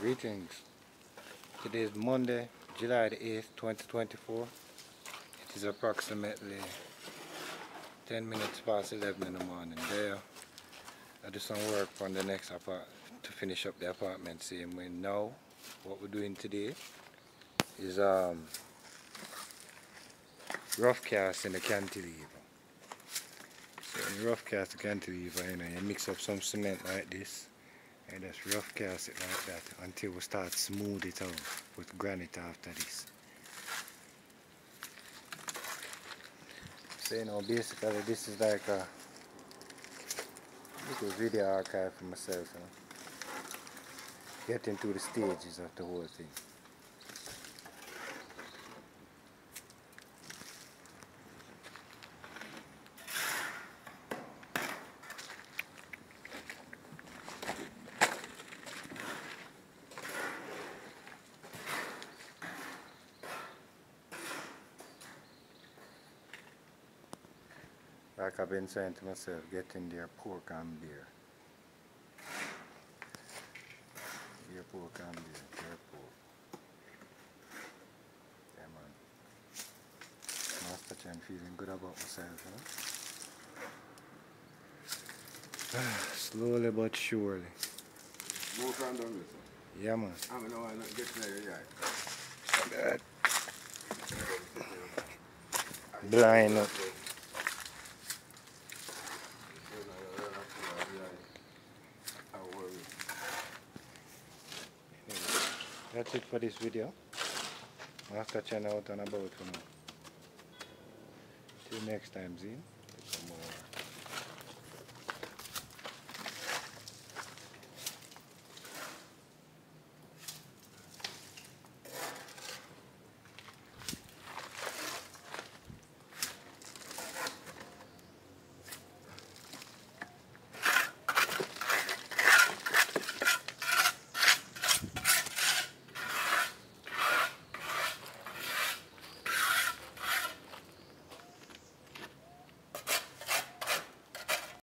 Greetings. Today is Monday, July the 8th, 2024. It is approximately 10 minutes past 11 in the morning. There, I do some work on the next apartment to finish up the apartment. Same way now, what we're doing today is um, rough cast in the cantilever. So in rough cast the cantilever, you know, you mix up some cement like this and just rough cast it like that until we start smooth it out with granite after this. So you know basically this is like a little video archive for myself you know. Getting through the stages of the whole thing. Like I've been saying to myself, get in there pork and beer. Beer, pork and beer, beer, pork. Yeah man. Master Chan feeling good about myself, know? Slowly but surely. More from down this. Yeah man. I mean, no, I'm not getting there yet. Blind up. That's it for this video. Master channel out and about for now. Till next time, Zine.